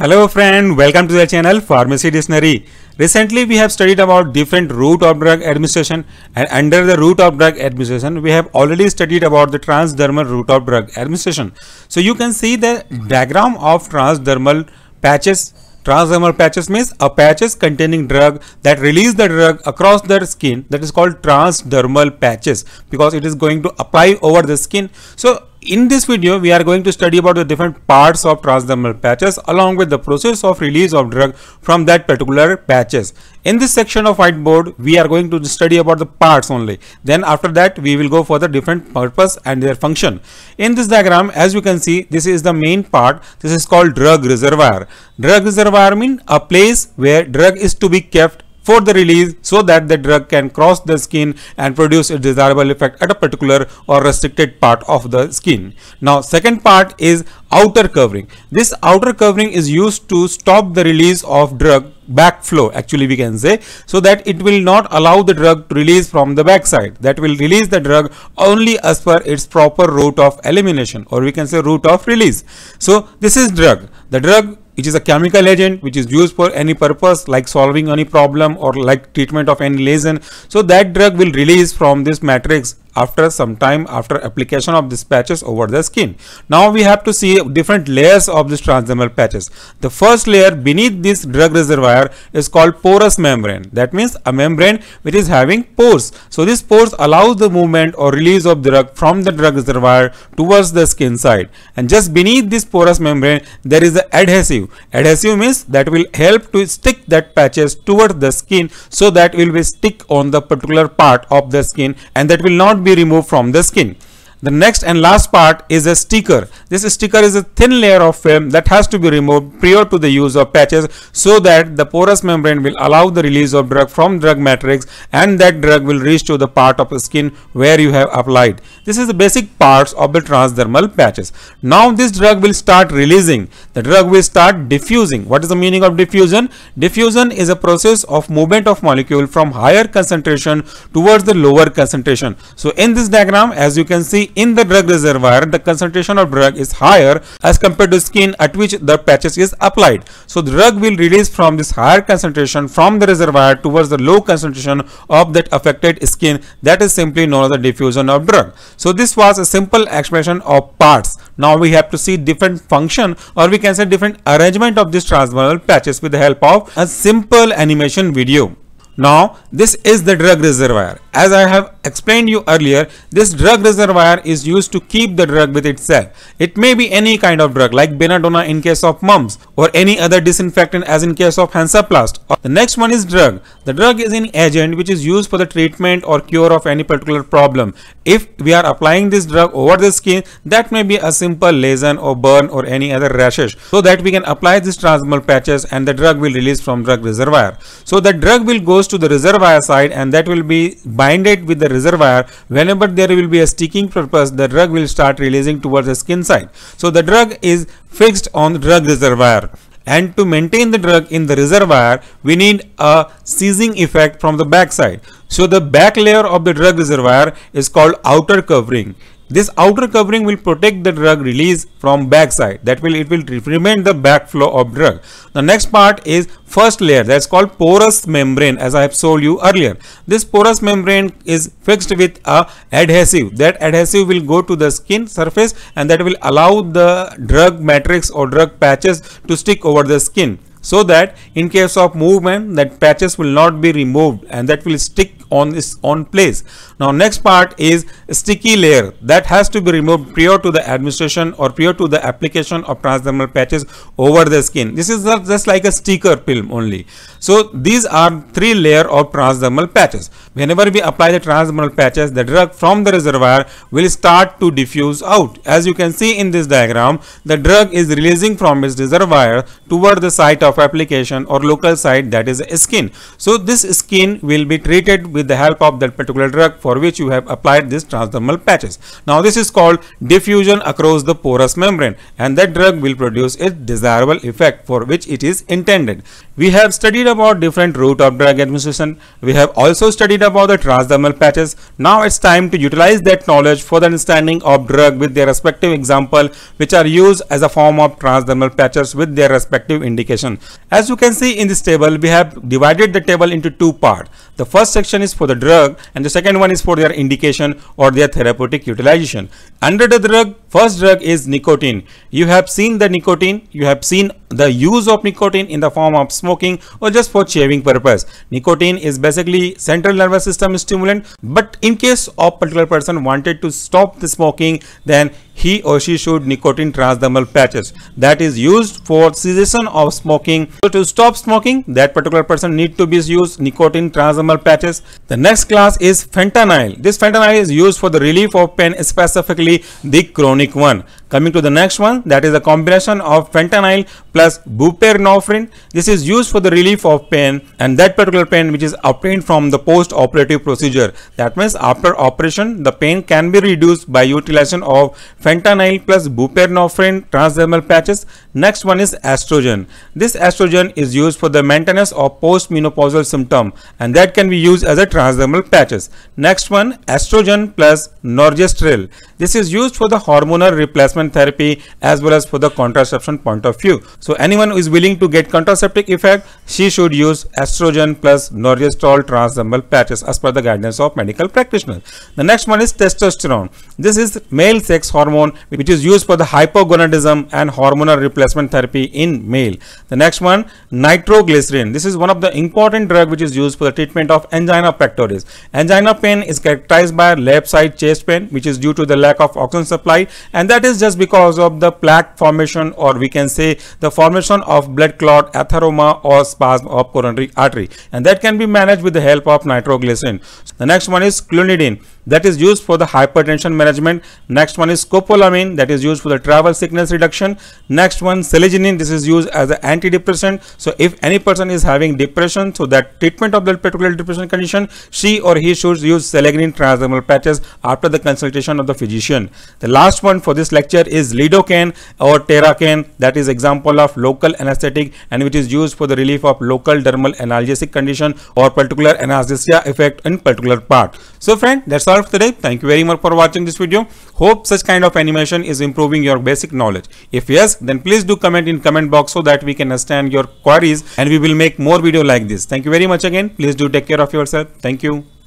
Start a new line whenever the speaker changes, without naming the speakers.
Hello friend, welcome to the channel Pharmacy Dictionary. Recently we have studied about different route of drug administration and under the route of drug administration we have already studied about the transdermal route of drug administration. So you can see the mm-hmm. diagram of transdermal patches Transdermal patches means a patches containing drug that release the drug across the skin that is called transdermal patches because it is going to apply over the skin. So in this video, we are going to study about the different parts of transdermal patches along with the process of release of drug from that particular patches. In this section of whiteboard, we are going to study about the parts only. Then after that, we will go for the different purpose and their function. In this diagram, as you can see, this is the main part. This is called drug reservoir. Drug reservoir means a place where drug is to be kept for the release so that the drug can cross the skin and produce a desirable effect at a particular or restricted part of the skin. Now second part is outer covering. This outer covering is used to stop the release of drug backflow actually we can say so that it will not allow the drug to release from the backside that will release the drug only as per its proper route of elimination or we can say route of release so this is drug the drug which is a chemical agent which is used for any purpose like solving any problem or like treatment of any lesion. So that drug will release from this matrix after some time after application of these patches over the skin. Now we have to see different layers of this transdermal patches. The first layer beneath this drug reservoir is called porous membrane. That means a membrane which is having pores. So this pores allows the movement or release of the drug from the drug reservoir towards the skin side. And just beneath this porous membrane there is the adhesive. Adhesive means that will help to stick that patches towards the skin so that will be stick on the particular part of the skin and that will not be removed from the skin. The next and last part is a sticker. This sticker is a thin layer of film that has to be removed prior to the use of patches so that the porous membrane will allow the release of drug from drug matrix and that drug will reach to the part of the skin where you have applied. This is the basic parts of the transdermal patches. Now this drug will start releasing. The drug will start diffusing. What is the meaning of diffusion? Diffusion is a process of movement of molecule from higher concentration towards the lower concentration. So in this diagram as you can see in the drug reservoir the concentration of drug is higher as compared to skin at which the patches is applied. So the drug will release from this higher concentration from the reservoir towards the low concentration of that affected skin that is simply known as the diffusion of drug. So this was a simple explanation of parts. Now we have to see different function or we can say different arrangement of these transdermal patches with the help of a simple animation video. Now this is the drug reservoir. As I have explained you earlier, this drug reservoir is used to keep the drug with itself. It may be any kind of drug like Belladonna in case of mumps or any other disinfectant as in case of Hansaplast. The next one is drug. The drug is an agent which is used for the treatment or cure of any particular problem. If we are applying this drug over the skin, that may be a simple lesion or burn or any other rashes. So that we can apply this transdermal patches and the drug will release from drug reservoir. So the drug will goes to the reservoir side and that will be binded with the reservoir. Whenever there will be a sticking purpose, the drug will start releasing towards the skin side. So the drug is fixed on the drug reservoir and to maintain the drug in the reservoir we need a seizing effect from the back side. So the back layer of the drug reservoir is called outer covering. This outer covering will protect the drug release from backside. That will it will prevent the backflow of drug. The next part is first layer that's called porous membrane as I have told you earlier. This porous membrane is fixed with a adhesive. That adhesive will go to the skin surface and that will allow the drug matrix or drug patches to stick over the skin so that in case of movement that patches will not be removed and that will stick on this on place. Now next part is sticky layer that has to be removed prior to the administration or prior to the application of transdermal patches over the skin. This is just like a sticker film only. So these are three layer of transdermal patches. Whenever we apply the transdermal patches, the drug from the reservoir will start to diffuse out. As you can see in this diagram, the drug is releasing from its reservoir toward the site of application or local site that is a skin. So this skin will be treated with the help of that particular drug for which you have applied this transdermal patches. Now this is called diffusion across the porous membrane and that drug will produce a desirable effect for which it is intended. We have studied about different route of drug administration. We have also studied about the transdermal patches. Now it's time to utilize that knowledge for the understanding of drug with their respective example which are used as a form of transdermal patches with their respective indication. As you can see in this table, we have divided the table into two parts. The first section is for the drug and the second one is for their indication or their therapeutic utilization. Under the drug, first drug is nicotine. You have seen the nicotine, you have seen the use of nicotine in the form of smoking or just for shaving purpose. Nicotine is basically central nervous system stimulant but in case of particular person wanted to stop the smoking then he or she should nicotine transdermal patches that is used for cessation of smoking. So to stop smoking that particular person need to be used nicotine transdermal patches. The next class is fentanyl. This fentanyl is used for the relief of pain specifically the chronic one. Coming to the next one that is a combination of fentanyl plus buprenorphine. This is used for the relief of pain and that particular pain which is obtained from the post-operative procedure. That means after operation the pain can be reduced by utilization of fentanyl plus buprenorphine transdermal patches. Next one is estrogen. This estrogen is used for the maintenance of post-menopausal symptom and that can be used as a transdermal patches. Next one estrogen plus norgestrel. This is used for the hormonal replacement therapy as well as for the contraception point of view. So anyone who is willing to get contraceptive effect, she should use estrogen plus norgestrel transdermal patches as per the guidance of medical practitioners. The next one is testosterone. This is male sex hormone which is used for the hypogonadism and hormonal replacement therapy in male. The next one nitroglycerin. This is one of the important drug which is used for the treatment of angina pectoris. Angina pain is characterized by left side chest pain which is due to the lack of oxygen supply and that is just because of the plaque formation or we can say the formation of blood clot, atheroma or spasm of coronary artery and that can be managed with the help of nitroglycerin. The next one is clonidine that is used for the hypertension management. Next one is scopolamine that is used for the travel sickness reduction. Next one selegiline this is used as an antidepressant. So if any person is having depression so that treatment of that particular depression condition she or he should use selegiline transdermal patches after the consultation of the physician. The last one for this lecture is lidocaine or tetracaine that is example of local anesthetic and which is used for the relief of local dermal analgesic condition or particular anesthesia effect in particular part. So friend that's all for today. Thank you very much for watching this video. Hope such kind of animation is improving your basic knowledge. If yes then please do comment in comment box so that we can understand your queries and we will make more video like this. Thank you very much again. Please do take care of yourself. Thank you.